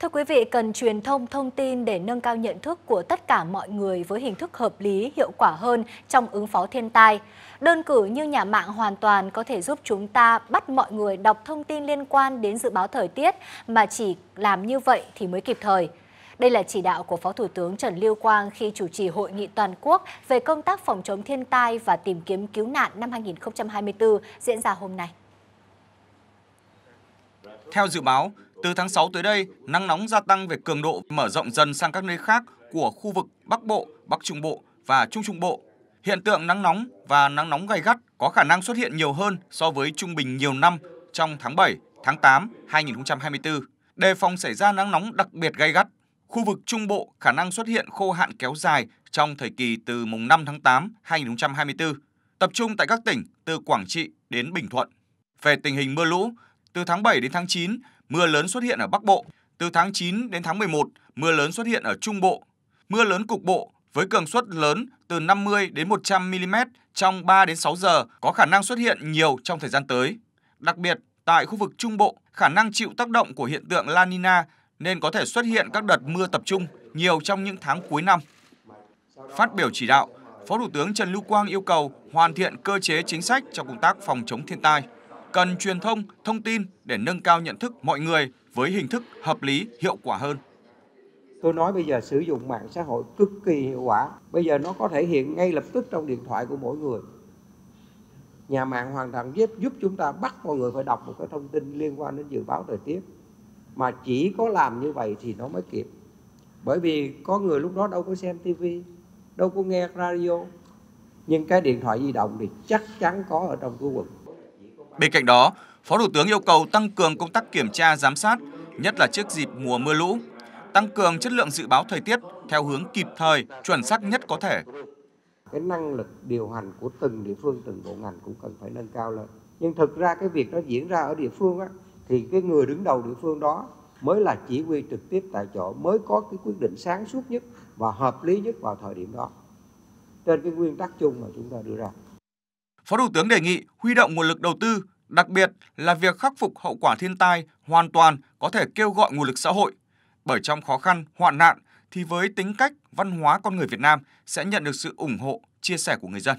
Thưa quý vị, cần truyền thông thông tin để nâng cao nhận thức của tất cả mọi người với hình thức hợp lý, hiệu quả hơn trong ứng phó thiên tai. Đơn cử như nhà mạng hoàn toàn có thể giúp chúng ta bắt mọi người đọc thông tin liên quan đến dự báo thời tiết mà chỉ làm như vậy thì mới kịp thời. Đây là chỉ đạo của Phó Thủ tướng Trần Lưu Quang khi chủ trì hội nghị toàn quốc về công tác phòng chống thiên tai và tìm kiếm cứu nạn năm 2024 diễn ra hôm nay. Theo dự báo, từ tháng 6 tới đây, nắng nóng gia tăng về cường độ mở rộng dần sang các nơi khác của khu vực Bắc Bộ, Bắc Trung Bộ và Trung Trung Bộ. Hiện tượng nắng nóng và nắng nóng gay gắt có khả năng xuất hiện nhiều hơn so với trung bình nhiều năm trong tháng 7, tháng 8 2024. Đề phòng xảy ra nắng nóng đặc biệt gay gắt. Khu vực Trung Bộ khả năng xuất hiện khô hạn kéo dài trong thời kỳ từ mùng 5 tháng 8 2024, tập trung tại các tỉnh từ Quảng Trị đến Bình Thuận. Về tình hình mưa lũ, từ tháng 7 đến tháng 9, mưa lớn xuất hiện ở Bắc Bộ. Từ tháng 9 đến tháng 11, mưa lớn xuất hiện ở Trung Bộ. Mưa lớn cục bộ với cường suất lớn từ 50 đến 100 mm trong 3 đến 6 giờ có khả năng xuất hiện nhiều trong thời gian tới. Đặc biệt, tại khu vực Trung Bộ, khả năng chịu tác động của hiện tượng La Nina nên có thể xuất hiện các đợt mưa tập trung nhiều trong những tháng cuối năm. Phát biểu chỉ đạo, Phó Thủ tướng Trần Lưu Quang yêu cầu hoàn thiện cơ chế chính sách trong công tác phòng chống thiên tai cần truyền thông, thông tin để nâng cao nhận thức mọi người với hình thức hợp lý, hiệu quả hơn. Tôi nói bây giờ sử dụng mạng xã hội cực kỳ hiệu quả. Bây giờ nó có thể hiện ngay lập tức trong điện thoại của mỗi người. Nhà mạng hoàn toàn giúp giúp chúng ta bắt mọi người phải đọc một cái thông tin liên quan đến dự báo thời tiết. Mà chỉ có làm như vậy thì nó mới kịp. Bởi vì có người lúc đó đâu có xem tivi, đâu có nghe radio. Nhưng cái điện thoại di động thì chắc chắn có ở trong khu vực Bên cạnh đó, Phó Thủ tướng yêu cầu tăng cường công tác kiểm tra giám sát, nhất là trước dịp mùa mưa lũ, tăng cường chất lượng dự báo thời tiết theo hướng kịp thời, chuẩn xác nhất có thể. Cái năng lực điều hành của từng địa phương, từng bộ ngành cũng cần phải nâng cao lên. Nhưng thực ra cái việc nó diễn ra ở địa phương á, thì cái người đứng đầu địa phương đó mới là chỉ huy trực tiếp tại chỗ, mới có cái quyết định sáng suốt nhất và hợp lý nhất vào thời điểm đó. Trên cái nguyên tắc chung mà chúng ta đưa ra. Phó Thủ tướng đề nghị huy động nguồn lực đầu tư, đặc biệt là việc khắc phục hậu quả thiên tai hoàn toàn có thể kêu gọi nguồn lực xã hội. Bởi trong khó khăn, hoạn nạn thì với tính cách, văn hóa con người Việt Nam sẽ nhận được sự ủng hộ, chia sẻ của người dân.